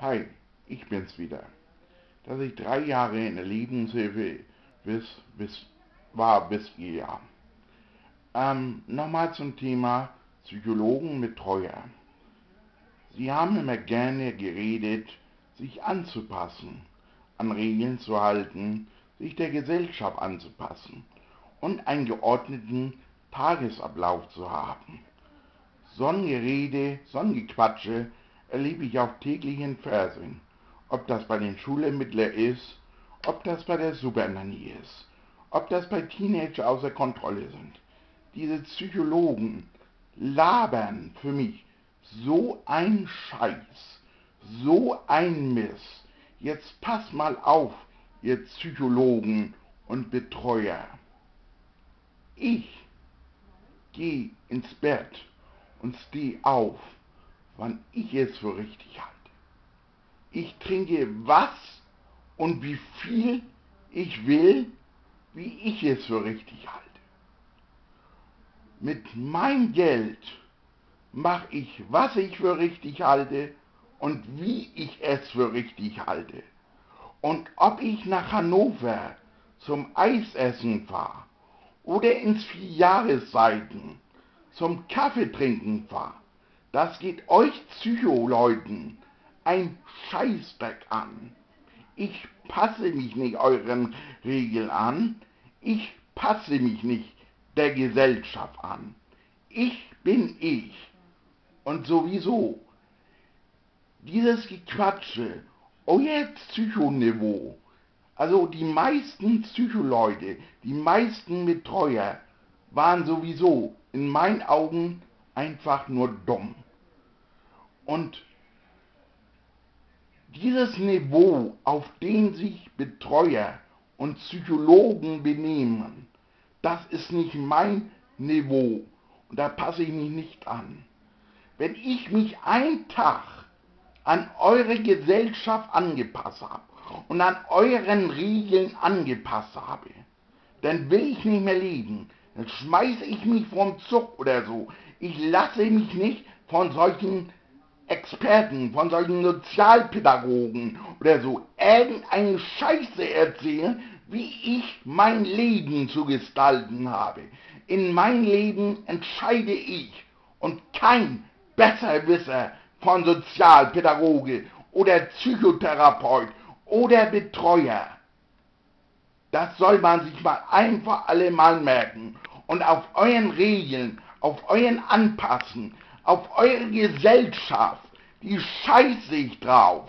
Hi, ich bin's wieder. Dass ich drei Jahre in der Lebenshilfe bis, bis, war, ihr ja. Ähm, Nochmal zum Thema Psychologen mit Treuer. Sie haben immer gerne geredet, sich anzupassen, an Regeln zu halten, sich der Gesellschaft anzupassen und einen geordneten Tagesablauf zu haben. Sonnengerede, Sonnengequatsche erlebe ich auch täglich in Fernsehen. Ob das bei den Schulermittlern ist, ob das bei der Supernanny ist, ob das bei Teenager außer Kontrolle sind. Diese Psychologen labern für mich so ein Scheiß, so ein Mist. Jetzt pass mal auf, ihr Psychologen und Betreuer. Ich gehe ins Bett und steh auf, wann ich es für richtig halte. Ich trinke was und wie viel ich will, wie ich es für richtig halte. Mit meinem Geld mache ich, was ich für richtig halte und wie ich es für richtig halte. Und ob ich nach Hannover zum Eisessen fahre oder ins Vierjahresseiten zum Kaffeetrinken fahre, das geht euch Psycholeuten ein Scheißdreck an. Ich passe mich nicht euren Regeln an, ich passe mich nicht der Gesellschaft an. Ich bin ich. Und sowieso, dieses Gequatsche, euer Psychoniveau, also die meisten Psycholeute, die meisten Betreuer waren sowieso in meinen Augen einfach nur dumm. Und dieses Niveau, auf dem sich Betreuer und Psychologen benehmen, das ist nicht mein Niveau und da passe ich mich nicht an. Wenn ich mich einen Tag an eure Gesellschaft angepasst habe und an euren Regeln angepasst habe, dann will ich nicht mehr leben. Dann schmeiße ich mich vom Zug oder so. Ich lasse mich nicht von solchen Experten, von solchen Sozialpädagogen oder so irgendeine Scheiße erzählen, wie ich mein Leben zu gestalten habe. In mein Leben entscheide ich und kein Besserwisser von Sozialpädagoge oder Psychotherapeut oder Betreuer. Das soll man sich mal einfach alle mal merken und auf euren Regeln, auf euren Anpassen, auf eure Gesellschaft, die scheiße ich drauf.